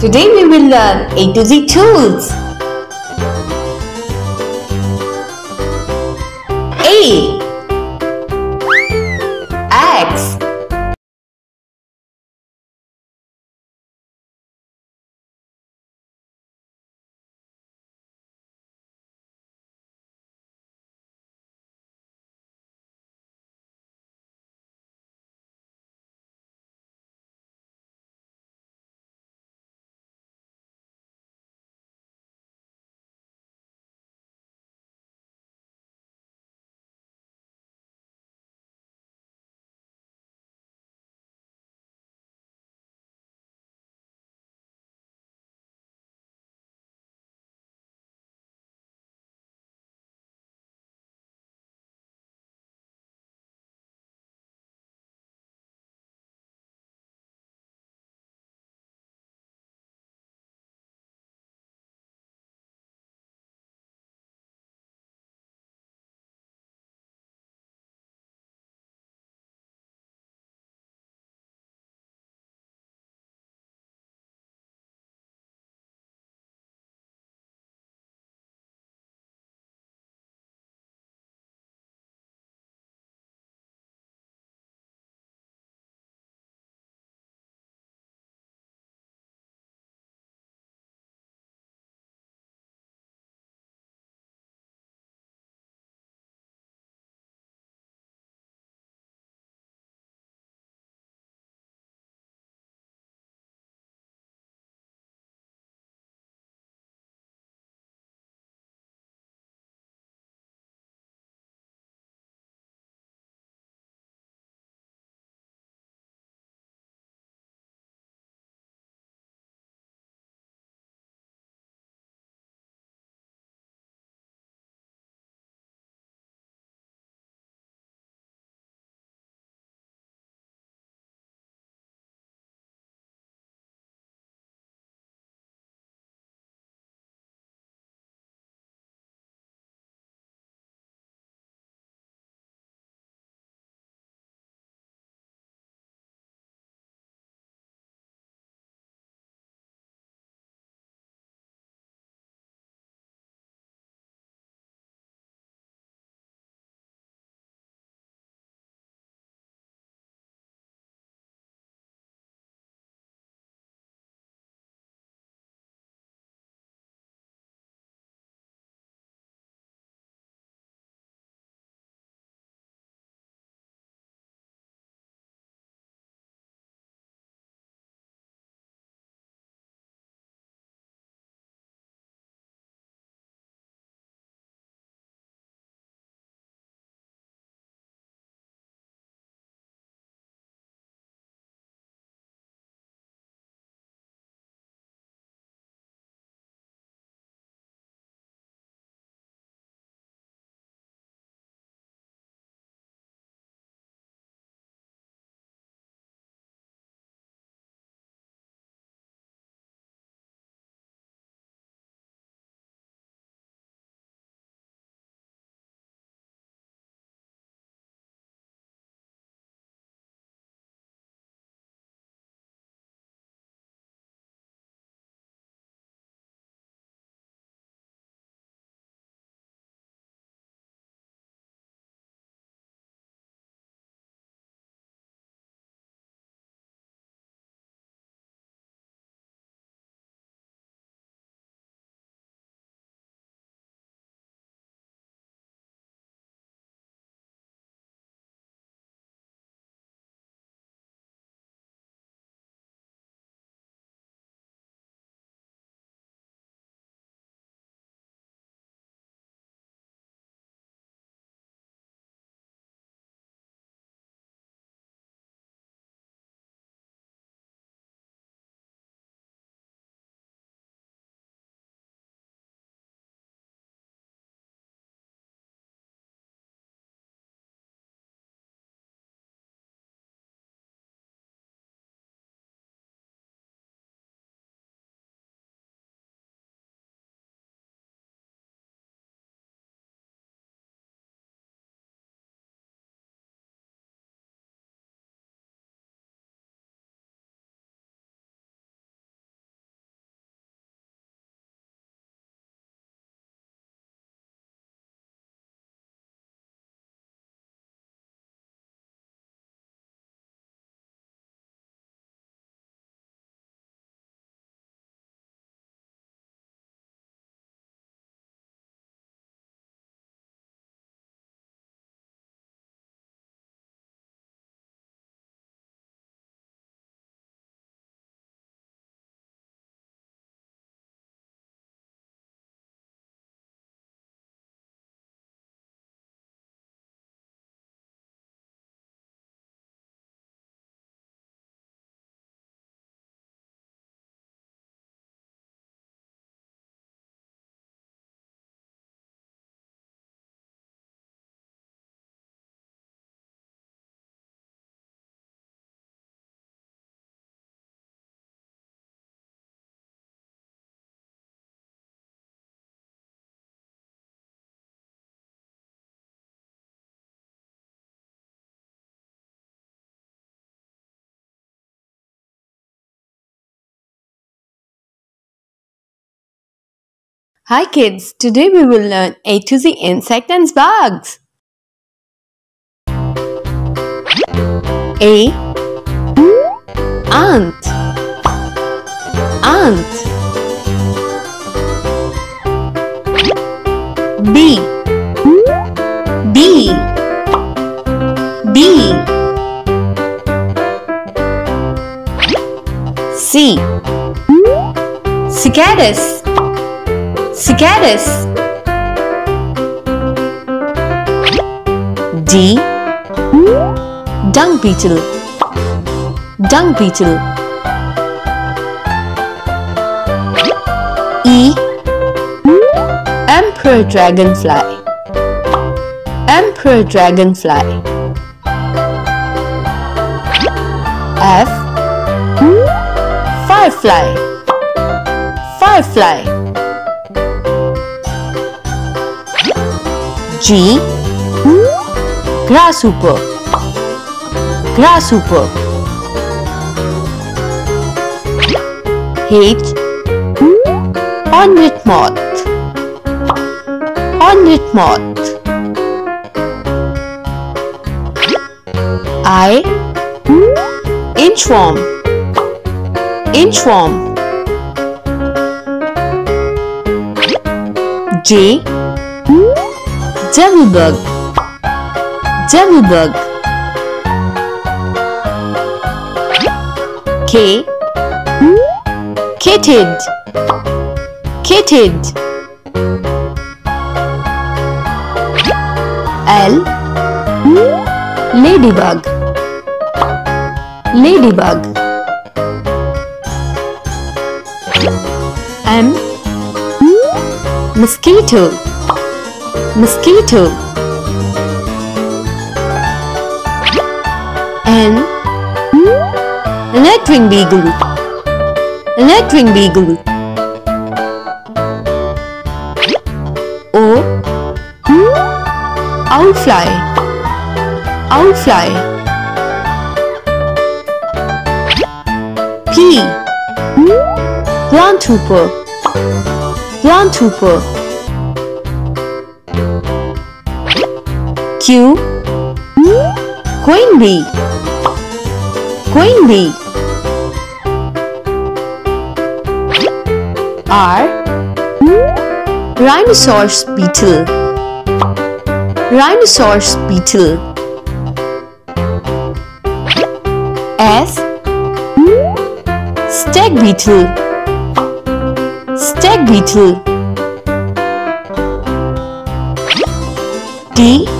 Today we will learn A to Z tools. A Hi kids, today we will learn A to Z insect and bugs. A. Ant. Ant Cicadas D. Dung beetle. Dung beetle. E. Emperor dragonfly. Emperor dragonfly. F. Firefly. Firefly G? Grasshopper. Grasshopper. H? Hornet moth. Hornet moth. I? Inchworm. Inchworm. J Devilbug Devilbug K. Katydid Katydid L. Ladybug. Ladybug. M. Mosquito Mosquito. N Lettering beagle. Lettering beagle. O Owlfly Owlfly P. Planthopper Plant hooper Q. Queen bee Queen bee R. Rhinoceros beetle. Rhinoceros beetle. S Stag beetle. Stag beetle. D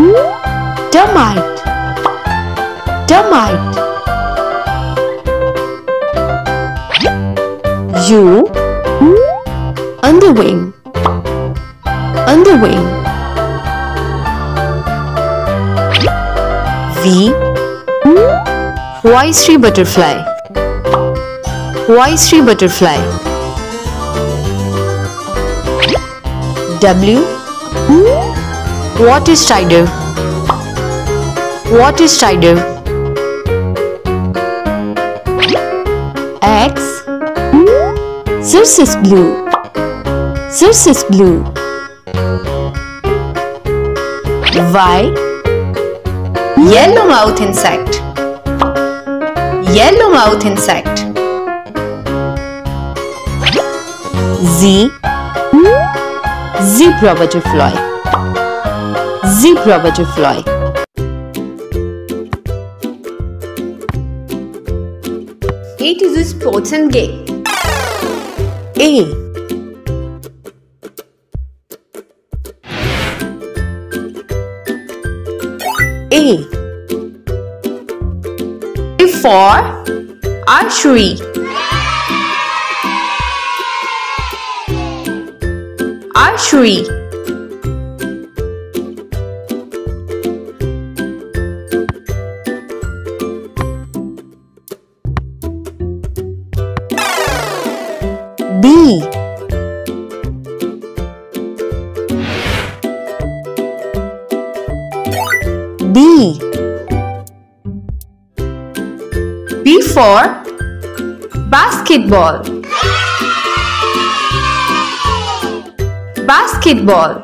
Termite. Termite. U Underwing. Underwing. V. Viceroy butterfly? Viceroy butterfly? W Water strider Water strider X. Xerces blue. Xerces blue. Y. Yellow mouth insect. Yellow mouth insect. Z. Zebra butterfly Zebra butterfly A to Z sports and game A. A. A for archery. Archery for basketball. Basketball.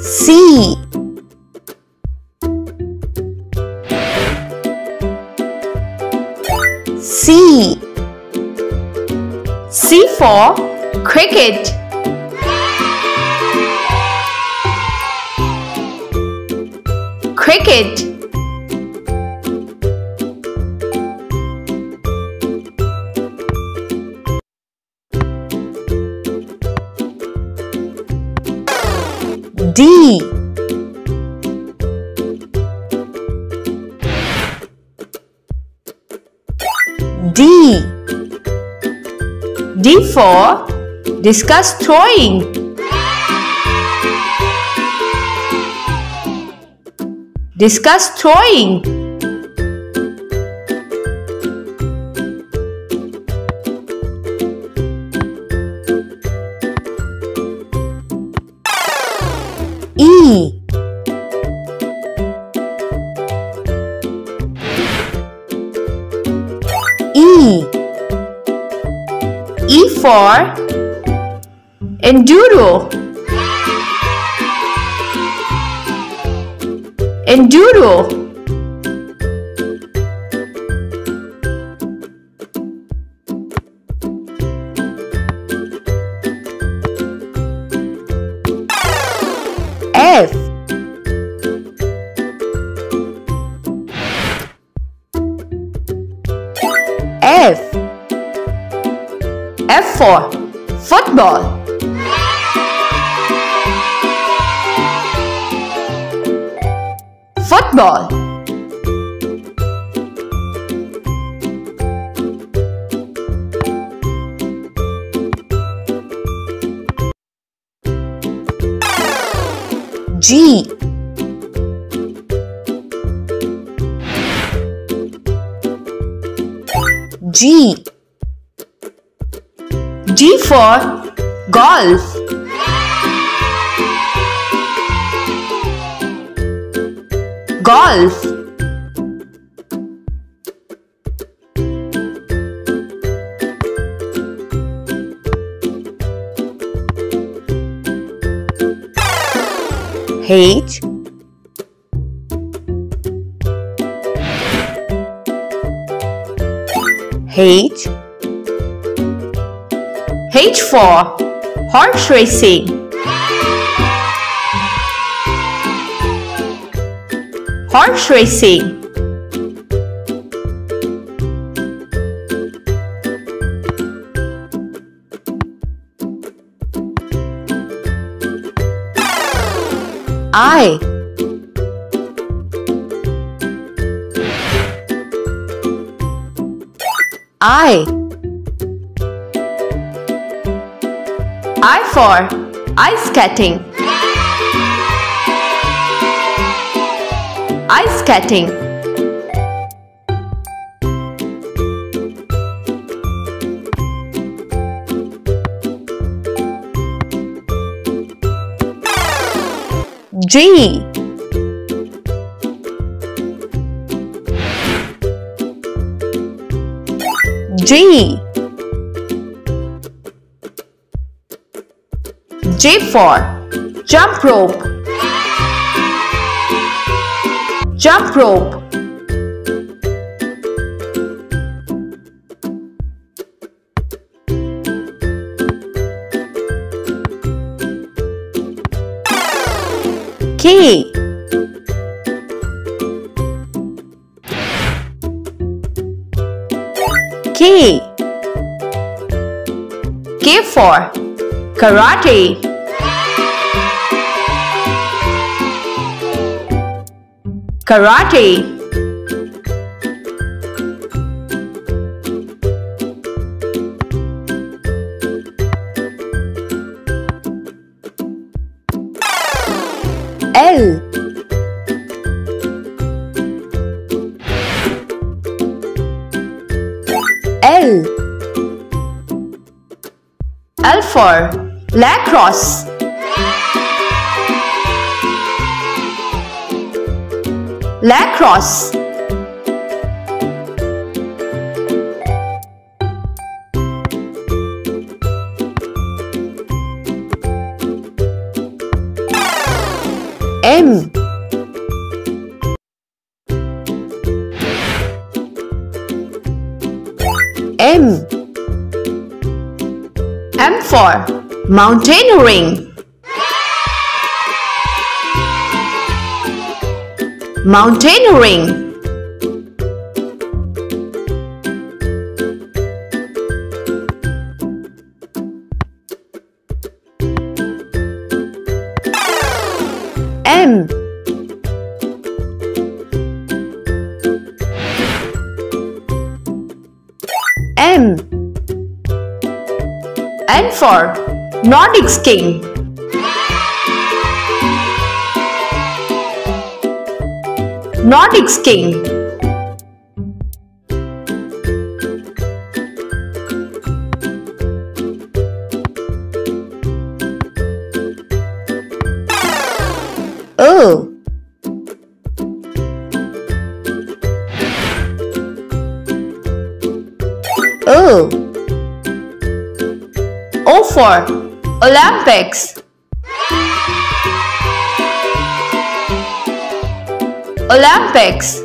C. C. C for cricket. Cricket. D. D. D for discus throwing. Discus throwing. E. E. E for enduro enduro F. F. F for football football G. G. G for golf golf. H. H. H for horse racing horse racing. I. I. I for ice skating ice skating. G. G. J for jump rope jump rope. K K K for karate karate. L. L. L for lacrosse lacrosse. M. M. M for mountaineering mountaineering m. M. N for Nordic skiing Nordic skiing O O O for Olympics Olympics.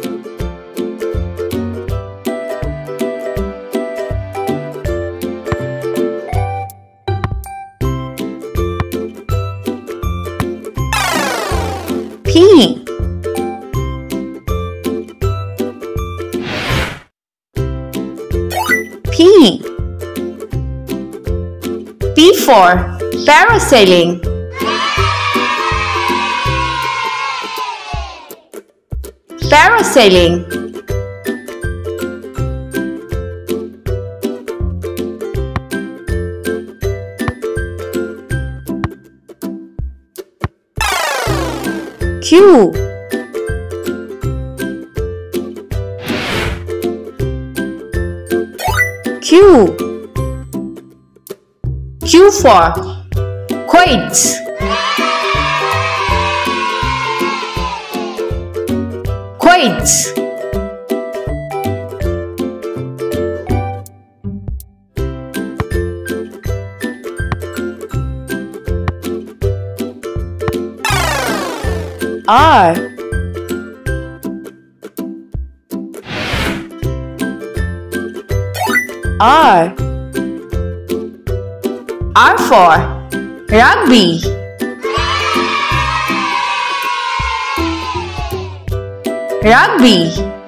P. P. P for parasailing parasailing. Q. Q. Q for quads R R R for rugby. Rugby